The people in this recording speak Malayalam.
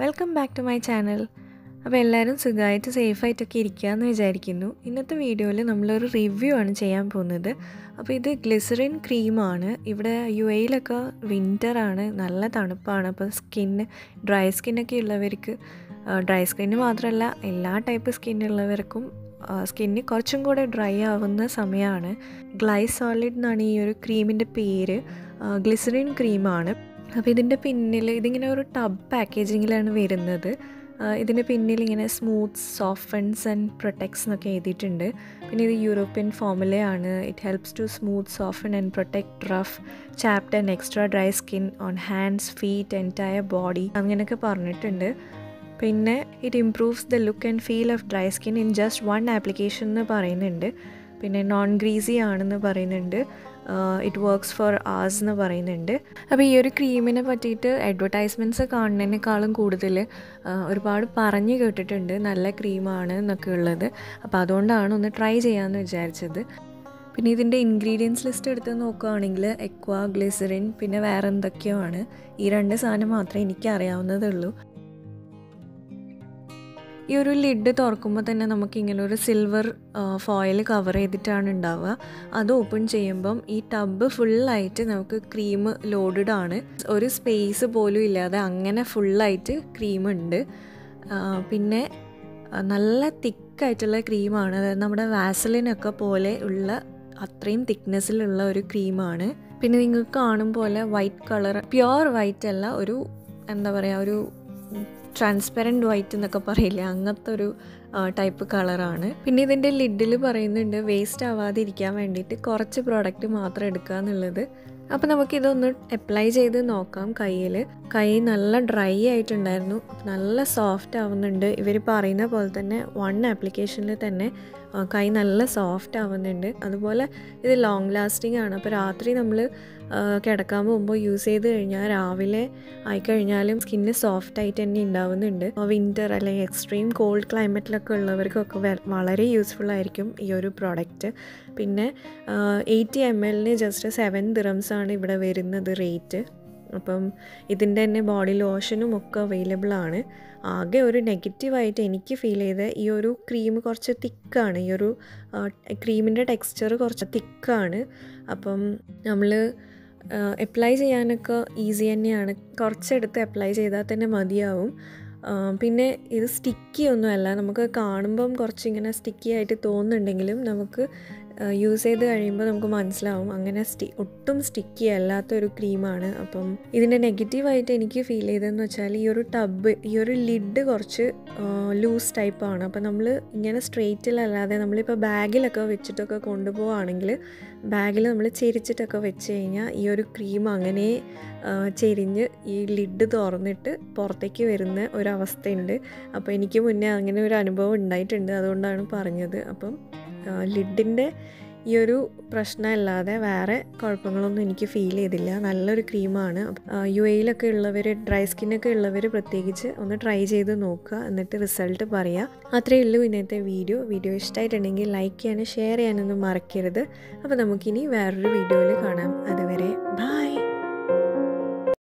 Welcome back to my channel അപ്പോൾ എല്ലാവരും സുഖമായിട്ട് സേഫായിട്ടൊക്കെ ഇരിക്കുകയെന്ന് വിചാരിക്കുന്നു. ഇന്നത്തെ വീഡിയോയിൽ നമ്മളൊരു റിവ്യൂ ആണ് ചെയ്യാൻ പോകുന്നത്. അപ്പോൾ ഇത് ഗ്ലിസറിൻ ക്രീമാണ് ഇവിടെ യു എയിലൊക്കെ വിന്ററാണ് നല്ല തണുപ്പാണ്. അപ്പോൾ സ്കിന്ന് ഡ്രൈ സ്കിന്നൊക്കെ ഉള്ളവർക്ക് ഡ്രൈ സ്കിന്ന് മാത്രമല്ല എല്ലാ ടൈപ്പ് സ്കിന്നുള്ളവർക്കും സ്കിന്ന് കുറച്ചും കൂടെ ഡ്രൈ ആവുന്ന സമയമാണ്. ഗ്ലൈസോളിഡ് എന്നാണ് ഈ ഒരു ക്രീമിന്റെ പേര്. ഗ്ലിസറിൻ ക്രീമാണ് അപ്പോൾ ഇതിന്റെ പിന്നിൽ ഇതിങ്ങനെ ഒരു ടബ് പാക്കേജിങ്ങിലാണ് വരുന്നത്. ഇതിന്റെ പിന്നിൽ ഇങ്ങനെ സ്മൂത്ത് സോഫ്റ്റൻസ് ആൻഡ് പ്രൊട്ടക്ട്സ് എന്നൊക്കെ എഴുതിയിട്ടുണ്ട്. പിന്നെ ഇത് European ഫോമുലയാണ്. It helps to smooth soften and protect rough chapped and extra dry skin on hands feet entire body അങ്ങനെയൊക്കെ പറഞ്ഞിട്ടുണ്ട്. പിന്നെ it improves the look and feel of dry skin in just one application എന്ന് പറയുന്നുണ്ട്. പിന്നെ നോൺ ഗ്രീസി ആണെന്ന് പറയുന്നുണ്ട്. ഇറ്റ് വർക്ക്സ് ഫോർ ആസ് എന്ന് പറയുന്നുണ്ട്. അപ്പോൾ ഈ ഒരു ക്രീമിനെ പറ്റിയിട്ട് അഡ്വർടൈസ്മെന്റ്സ് കാണുന്നതിനേക്കാളും കൂടുതൽ ഒരുപാട് പറഞ്ഞു കേട്ടിട്ടുണ്ട്. നല്ല ക്രീമാണ് എന്നൊക്കെ ഉള്ളത്. അപ്പോൾ അതുകൊണ്ടാണ് ഒന്ന് ട്രൈ ചെയ്യാമെന്ന് വിചാരിച്ചത്. പിന്നെ ഇതിന്റെ ഇൻഗ്രീഡിയൻസ് ലിസ്റ്റ് എടുത്ത് നോക്കുകയാണെങ്കിൽ എക്വ ഗ്ലിസറിൻ പിന്നെ വേറെ എന്തൊക്കെയോ ആണ്. ഈ രണ്ട് സാധനം മാത്രമേ എനിക്ക് അറിയാവുന്നതുള്ളൂ ഈ ഒരു ലിഡ് തുറക്കുമ്പോൾ തന്നെ നമുക്ക് ഇങ്ങനെ ഒരു സിൽവർ ഫോയിൽ കവർ ചെയ്തിട്ടാണ് ഉണ്ടാവുക അത് ഓപ്പൺ ചെയ്യുമ്പം ഈ ടബ് ഫുള്ളായിട്ട് നമുക്ക് ക്രീം ലോഡഡ് ആണ്. ഒരു സ്പേസ് പോലും ഇല്ലാതെ അങ്ങനെ ഫുള്ളായിട്ട് ക്രീം ഉണ്ട്. പിന്നെ നല്ല തിക്കായിട്ടുള്ള ക്രീമാണ് അതായത് നമ്മുടെ വാസലിനൊക്കെ പോലെ ഉള്ള അത്രയും തിക്നെസ്സിലുള്ള ഒരു ക്രീമാണ് പിന്നെ നിങ്ങൾക്ക് കാണും പോലെ വൈറ്റ് കളർ പ്യുവർ വൈറ്റ് അല്ല ഒരു എന്താ പറയുക ഒരു ട്രാൻസ്പെറന്റ് വൈറ്റ് എന്നൊക്കെ പറയില്ല അങ്ങനത്തെ ഒരു ടൈപ്പ് കളറാണ് പിന്നെ ഇതിന്റെ ലിഡിൽ പറയുന്നുണ്ട് വേസ്റ്റ് ആവാതിരിക്കാൻ വേണ്ടിയിട്ട് കുറച്ച് പ്രോഡക്റ്റ് മാത്രം എടുക്കുക എന്നുള്ളത്. അപ്പോൾ നമുക്കിതൊന്ന് അപ്ലൈ ചെയ്ത് നോക്കാം കയ്യിൽ കൈ നല്ല ഡ്രൈ ആയിട്ടുണ്ടായിരുന്നു നല്ല സോഫ്റ്റ് ആവുന്നുണ്ട്. ഇവർ പറയുന്ന പോലെ തന്നെ വൺ ആപ്ലിക്കേഷനിൽ തന്നെ കൈ നല്ല സോഫ്റ്റ് ആവുന്നുണ്ട്. അതുപോലെ ഇത് ലോങ് ലാസ്റ്റിംഗ് ആണ്. അപ്പോൾ രാത്രി നമ്മൾ കിടക്കാൻ പോകുമ്പോൾ യൂസ് ചെയ്ത് കഴിഞ്ഞാൽ രാവിലെ ആയിക്കഴിഞ്ഞാലും സ്കിന്ന് സോഫ്റ്റ് ആയിട്ട് തന്നെ ഉണ്ടാവുന്നുണ്ട് വിന്റർ അല്ലെങ്കിൽ എക്സ്ട്രീം കോൾഡ് ക്ലൈമറ്റിലൊക്കെ ഉള്ളവർക്കൊക്കെ വളരെ യൂസ്ഫുൾ ആയിരിക്കും ഈ ഒരു പ്രോഡക്റ്റ് പിന്നെ എയ്റ്റി എം എല്ലിന് ജസ്റ്റ് സെവൻ ദിറംസ് ആണ് ഇവിടെ വരുന്നത് റേറ്റ് അപ്പം ഇതിന്റെ തന്നെ ബോഡി ലോഷനും ഒക്കെ അവൈലബിൾ ആണ്. ആകെ ഒരു നെഗറ്റീവായിട്ട് എനിക്ക് ഫീൽ ചെയ്ത ഈ ഒരു ക്രീം കുറച്ച് തിക്കാണ്. ഈ ഒരു ക്രീമിന്റെ ടെക്സ്ചർ കുറച്ച് തിക്കാണ്. അപ്പം നമ്മൾ അപ്ലൈ ചെയ്യാനൊക്കെ ഈസി തന്നെയാണ്. കുറച്ചെടുത്ത് അപ്ലൈ ചെയ്താൽ തന്നെ മതിയാവും. പിന്നെ ഇത് സ്റ്റിക്കി ഒന്നുമല്ല. നമുക്ക് കാണുമ്പം കുറച്ചിങ്ങനെ സ്റ്റിക്കി ആയിട്ട് തോന്നുന്നുണ്ടെങ്കിലും നമുക്ക് യൂസ് ചെയ്ത് കഴിയുമ്പോൾ നമുക്ക് മനസ്സിലാവും. അങ്ങനെ സ്റ്റി ഒട്ടും സ്റ്റിക്കി അല്ലാത്തൊരു ക്രീമാണ് അപ്പം ഇതിന്റെ നെഗറ്റീവായിട്ട് എനിക്ക് ഫീൽ ചെയ്തതെന്ന് വെച്ചാൽ ഈ ഒരു ടബ് ഈ ഒരു ലിഡ് കുറച്ച് ലൂസ് ടൈപ്പാണ് അപ്പം നമ്മൾ ഇങ്ങനെ സ്ട്രെയിറ്റിലല്ലാതെ നമ്മളിപ്പോൾ ബാഗിലൊക്കെ വെച്ചിട്ടൊക്കെ കൊണ്ടുപോവുകയാണെങ്കിൽ ബാഗിൽ നമ്മൾ ചെരിച്ചിട്ടൊക്കെ വെച്ച് കഴിഞ്ഞാൽ ഈ ഒരു ക്രീം അങ്ങനെ ചെരിഞ്ഞ് ഈ ലിഡ് തുറന്നിട്ട് പുറത്തേക്ക് വരുന്ന ഒരവസ്ഥയുണ്ട് അപ്പോൾ എനിക്ക് മുന്നേ അങ്ങനെ ഒരു അനുഭവം ഉണ്ടായിട്ടുണ്ട്. അതുകൊണ്ടാണ് പറഞ്ഞത്. അപ്പം ലിഡിന്റെ ഈ ഒരു പ്രശ്നമല്ലാതെ വേറെ കുഴപ്പങ്ങളൊന്നും എനിക്ക് ഫീൽ ചെയ്തില്ല. നല്ലൊരു ക്രീമാണ് യു എയിലൊക്കെ ഉള്ളവർ ഡ്രൈ സ്കിന്നൊക്കെ ഉള്ളവർ പ്രത്യേകിച്ച് ഒന്ന് ട്രൈ ചെയ്ത് നോക്കുക. എന്നിട്ട് റിസൾട്ട് പറയുക അത്രയേ ഉള്ളൂ ഇന്നത്തെ വീഡിയോ വീഡിയോ ഇഷ്ടമായിട്ടുണ്ടെങ്കിൽ ലൈക്ക് ചെയ്യാനും ഷെയർ ചെയ്യാനൊന്നും മറക്കരുത്. അപ്പോൾ നമുക്കിനി വേറൊരു വീഡിയോയിൽ കാണാം. അതുവരെ ബൈ